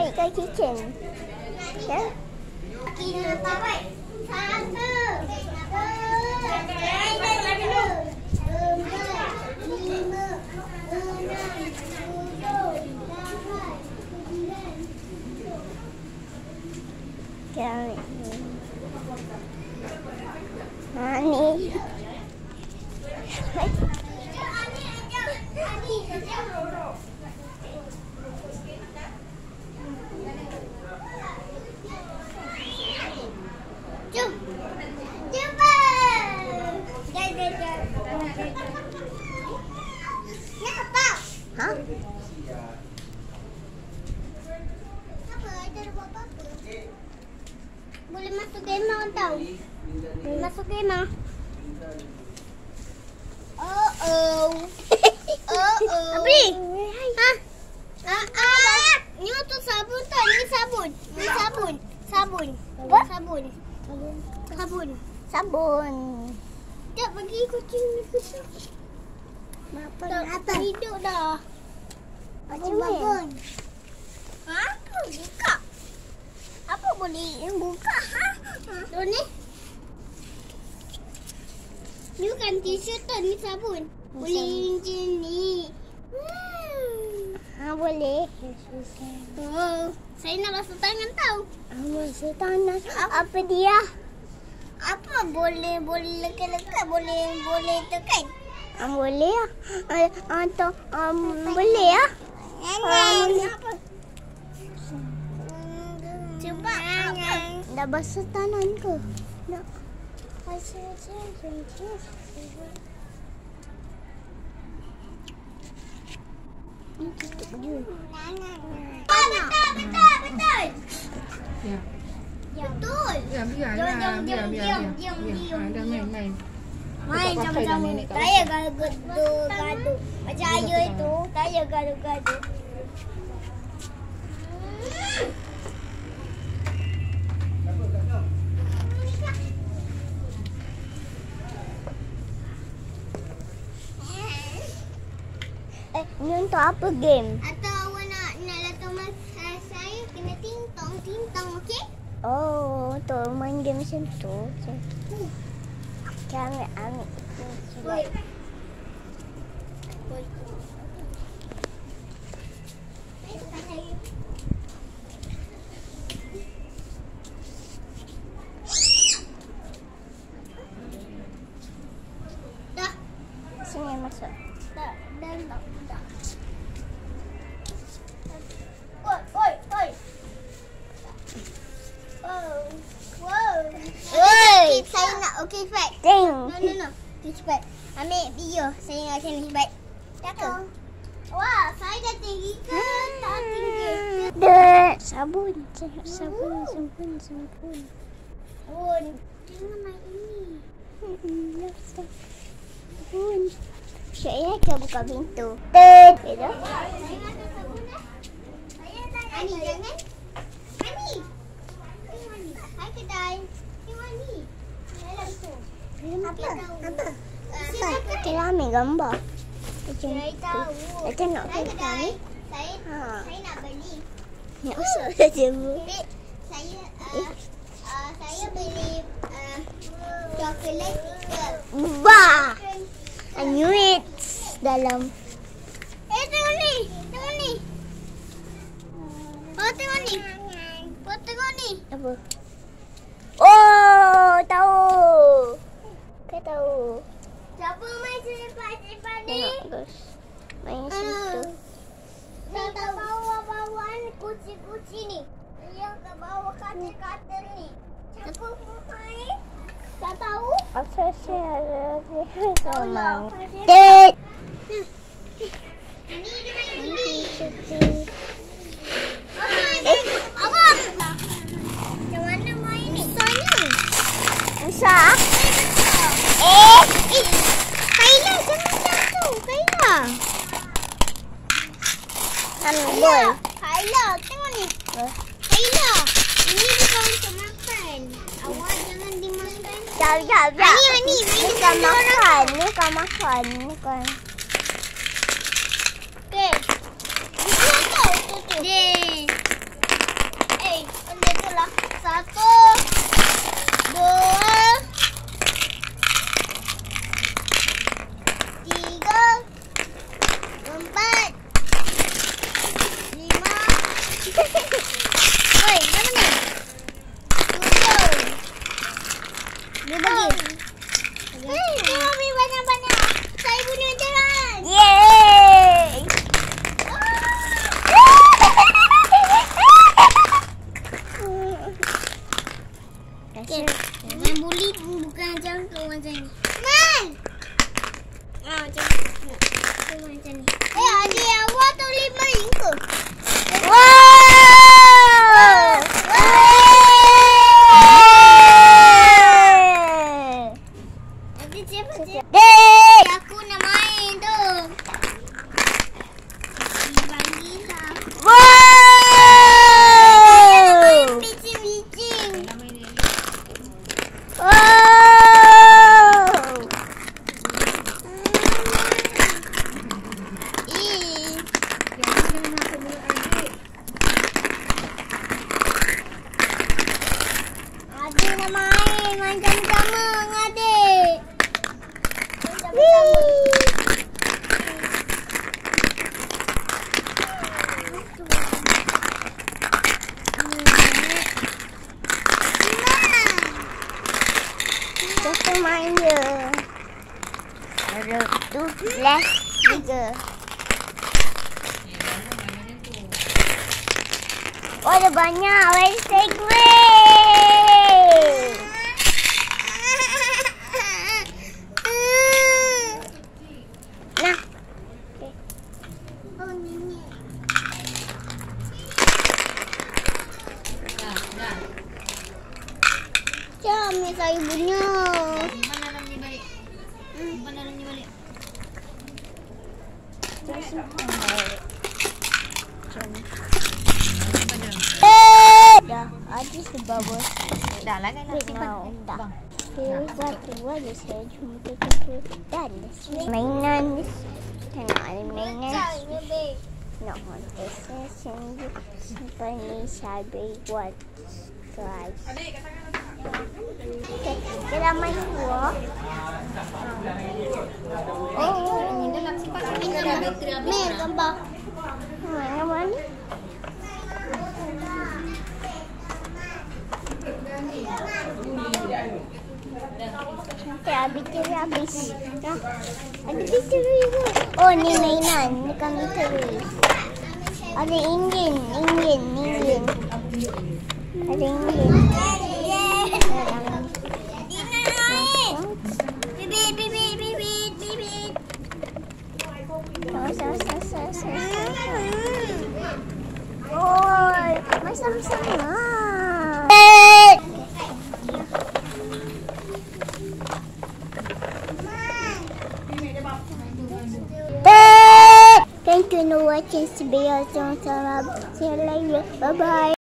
Cari kat kitchen. Ha ni. Jom. Cepat. Jom, jom, jom. Nampak? Ha? Apa? Ada buat apa-apa? Boleh masuk kemah tau. Boleh masuk kemah. Oh oh. Oh oh. Abri. Ha? Ah ah. Ni tu sabun tau. Ni sabun. Ni sabun. Sabun. Apa? Sabun. Sabun. Sabun. Sekejap bagi kucing ni kucing. Apa Tak hidup dah. Macam mana? Ha? Buka. Apa boleh buka? Ha? Tu ni. Ni bukan tisu tu, ni sabun. Boleh macam ni. Hmm. Ha boleh. Oh, saya nak basuh tangan tau. Masa tanah. Apa dia? Apa boleh boleh lekat-lekat boleh boleh tekan? Ha, boleh ah. Ah, Atau um, boleh ah. Um, apa? Cuba apa? Dah basuh tangan ke? Nak. Mai trong trong cái giờ cái cái tu cái tu, mà cha dưới tu cái giờ cái tu cái tu. Ni untuk apa game? Atau awak nak nak datang mas uh, saya kena tintong tintong okey? Oh, untuk main game macam tu. Macam tu. Okay, ambil, ambil. Oi. Dah, Sini masuk. dah, dah, dah, dah. Oi, oi, oi. Oh, wow. Oi. Okay, saya nak okay fact. Ting. No, no, no. Okay, cepat. Ambil video. Saya nak macam ni. Baik. Jatuh. Wah, saya dah tinggi ke? Tak tinggi. Dek. Sabun. Sabun, sabun, sabun. sabun. Oh, jangan main ini. Hmm, Sabun. Saya akan buka pintu. Tet. Itu. Saya nak sabun dah. Saya tak ada. Ani, jangan. Ani. Tengok ni. Hai, kedai. Tengok ni. Dalam tu. Apa? Apa? Apa? Kita ambil gambar. Macam Saya tu. tahu. Saya Hai, kita kedai. ni. Saya, Ha. saya nak beli. Nak masuk saja bu. Dek, saya uh, uh, saya beli uh, coklat tiga. Bah. I knew it. Dalam. Eh, tengok ni. Tengok ni. Oh, tengok ni. Oh, tengok ni. Apa? Oh, tahu. Kau tahu. Siapa main cepat-cepat ni? Tengok guys. Main Ah. situ. Tak tahu. Bawa-bawaan kucing-kucing ni. Yang ke bawah katil-katil ni. Siapa main? Tak tahu. Apa sih ada Tahu lah. sama? Tet. Ni dia main ni. Abang! Macam mana main ni? Sana. Musa. Eh. Eh, Kaila jangan jatuh. Kaila. Ambil. Kaila, tengok ni. Kaila, ini bukan untuk makan. Awak jangan dimakan. Jap, jap, jap. Ani, Ani, Ni ini bukan makan. Ni bukan makan. Ni bukan. Okey. Itu tu, tu, tu. Dek. Oi, mana ni? Tujuh. Dia bagi. Hei, dia ambil banyak-banyak. Saya punya jalan. Yeay! Okay. Main buli bukan macam tu macam ni. Man! Ah, macam ni. Tu macam ni. Eh, adik awak tu lima ringko. Wow! Adik siapa siapa? Dek! Aku nak main tu. Bagi lah. Wow! Bicing-bicing. Wow! Eh. Adik nak main. Sama-sama dengan adik. Kita main je. Ada tu flash juga. Oh, ada banyak. Where's segway? Nah, Oh, nenek. Jom, ambil saya punya. Simpan dalam ni balik. Simpan dalam ni balik. Dah. Ada sebabus. Dah lah kan Wait, simpan. now. Eh, Dah. bang. Satu ada saya jumpa tu dan mainan kita nak ada mainan nak montes sini simpan ni sabi buat guys. Okay, kita main dua. Oh, Mel, gambar. mana mana? Sampai habis kira habis. Dah. Ada bateri ke? Oh ni mainan. Ni kan bateri. Ada enjin, enjin, enjin. Ada enjin. Bibit, bibit, bibit, bibit. Sama, sama, sama, sama, sama. Oh, macam sama. Thank you for watching this video. See you later. Bye bye.